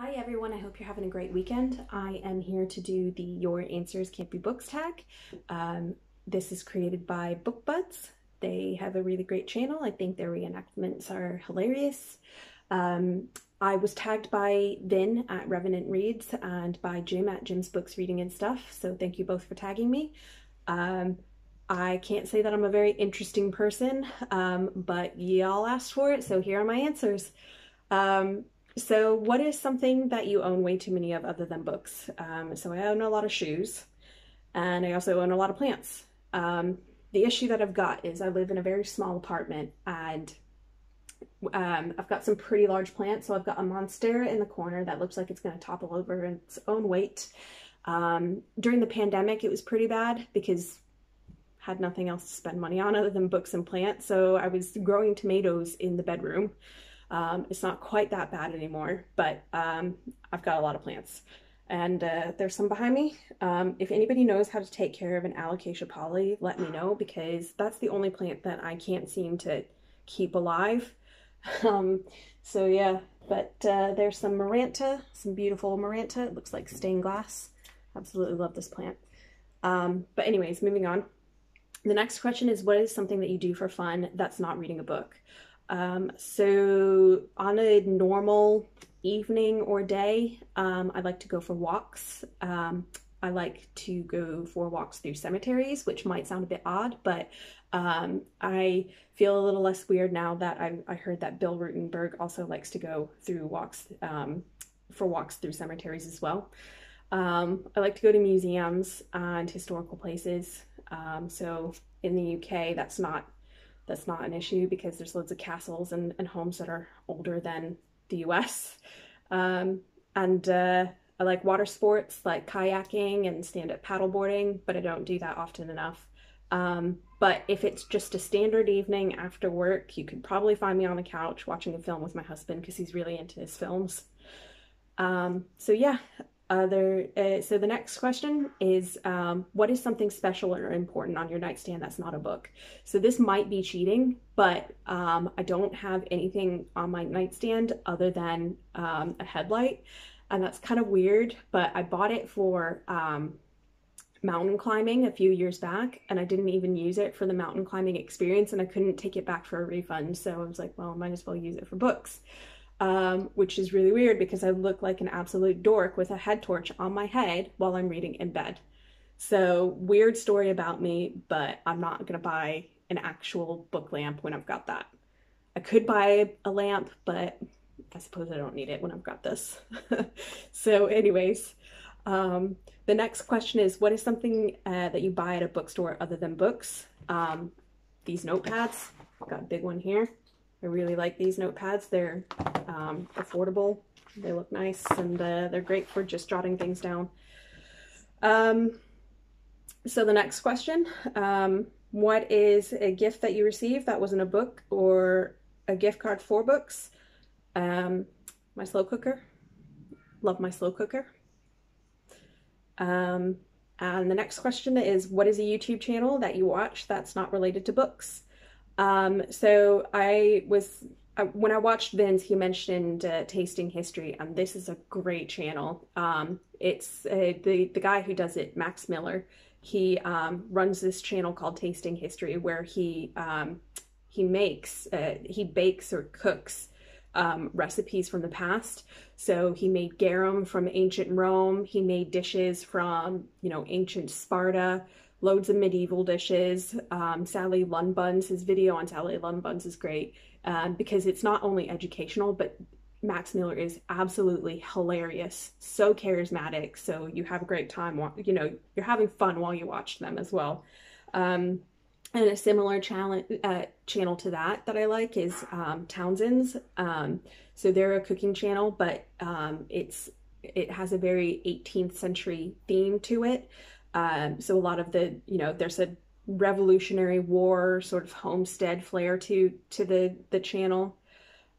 Hi everyone, I hope you're having a great weekend. I am here to do the Your Answers Can't Be Books tag. Um, this is created by BookBuds. They have a really great channel. I think their reenactments are hilarious. Um, I was tagged by Vin at Revenant Reads and by Jim at Jim's Books Reading and Stuff, so thank you both for tagging me. Um, I can't say that I'm a very interesting person, um, but y'all asked for it, so here are my answers. So what is something that you own way too many of other than books? Um, so I own a lot of shoes and I also own a lot of plants. Um, the issue that I've got is I live in a very small apartment and um, I've got some pretty large plants. So I've got a monstera in the corner that looks like it's going to topple over in its own weight. Um, during the pandemic, it was pretty bad because had nothing else to spend money on other than books and plants. So I was growing tomatoes in the bedroom. Um, it's not quite that bad anymore, but um, I've got a lot of plants. And uh, there's some behind me. Um, if anybody knows how to take care of an alocasia polly, let me know because that's the only plant that I can't seem to keep alive. Um, so yeah, but uh, there's some Maranta, some beautiful Maranta. It looks like stained glass. Absolutely love this plant. Um, but anyways, moving on. The next question is what is something that you do for fun that's not reading a book? Um, so on a normal evening or day, um, I like to go for walks. Um, I like to go for walks through cemeteries, which might sound a bit odd, but um, I feel a little less weird now that I, I, heard that Bill Ruttenberg also likes to go through walks um, for walks through cemeteries as well. Um, I like to go to museums and historical places. Um, so in the UK, that's not that's not an issue because there's loads of castles and, and homes that are older than the US. Um, and uh, I like water sports like kayaking and stand-up paddleboarding, but I don't do that often enough. Um, but if it's just a standard evening after work, you could probably find me on the couch watching a film with my husband because he's really into his films. Um, so yeah, other uh, so the next question is um, what is something special or important on your nightstand that's not a book? So this might be cheating but um, i don't have anything on my nightstand other than um, a headlight and that's kind of weird but i bought it for um, mountain climbing a few years back and i didn't even use it for the mountain climbing experience and i couldn't take it back for a refund so i was like well i might as well use it for books um, which is really weird because I look like an absolute dork with a head torch on my head while I'm reading in bed. So, weird story about me, but I'm not gonna buy an actual book lamp when I've got that. I could buy a lamp, but I suppose I don't need it when I've got this. so, anyways, um, the next question is what is something uh, that you buy at a bookstore other than books? Um, these notepads, got a big one here. I really like these notepads. They're um, affordable. They look nice and uh, they're great for just jotting things down. Um, so the next question, um, what is a gift that you received that wasn't a book or a gift card for books? Um, my slow cooker. Love my slow cooker. Um, and the next question is, what is a YouTube channel that you watch that's not related to books? Um, so I was uh, when I watched Vin's, he mentioned uh, Tasting History, and this is a great channel. Um, it's uh, the the guy who does it, Max Miller. He um, runs this channel called Tasting History, where he um, he makes uh, he bakes or cooks um, recipes from the past. So he made garum from ancient Rome. He made dishes from you know ancient Sparta loads of medieval dishes. Um, Sally Lunn buns, his video on Sally Lunn buns is great um, because it's not only educational, but Max Miller is absolutely hilarious, so charismatic. So you have a great time, you know, you're having fun while you watch them as well. Um, and a similar channel, uh, channel to that that I like is um, Townsend's. Um, so they're a cooking channel, but um, it's it has a very 18th century theme to it. Um, so a lot of the, you know, there's a Revolutionary War sort of homestead flair to to the the channel.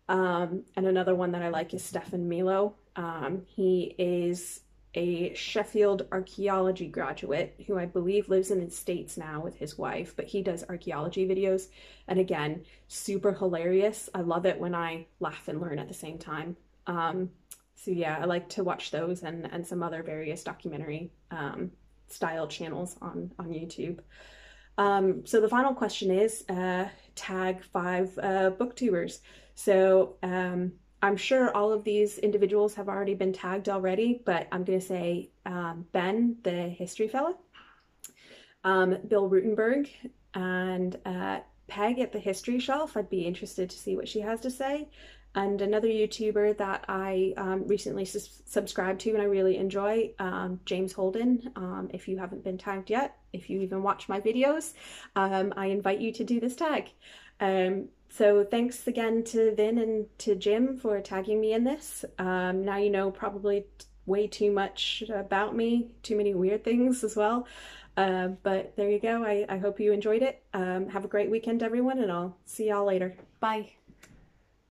Um, and another one that I like is Stefan Milo. Um, he is a Sheffield archaeology graduate who I believe lives in the States now with his wife, but he does archaeology videos. And again, super hilarious. I love it when I laugh and learn at the same time. Um, so yeah, I like to watch those and, and some other various documentary um, style channels on, on YouTube. Um, so the final question is uh, tag five uh, booktubers. So um, I'm sure all of these individuals have already been tagged already, but I'm going to say um, Ben, the history fellow, um, Bill Ruttenberg, and uh, Peg at the history shelf. I'd be interested to see what she has to say. And another YouTuber that I um, recently subscribed to and I really enjoy, um, James Holden. Um, if you haven't been tagged yet, if you even watch my videos, um, I invite you to do this tag. Um, so thanks again to Vin and to Jim for tagging me in this. Um, now you know probably way too much about me, too many weird things as well. Uh, but there you go. I, I hope you enjoyed it. have a great weekend, everyone, and I'll see y'all later. Bye.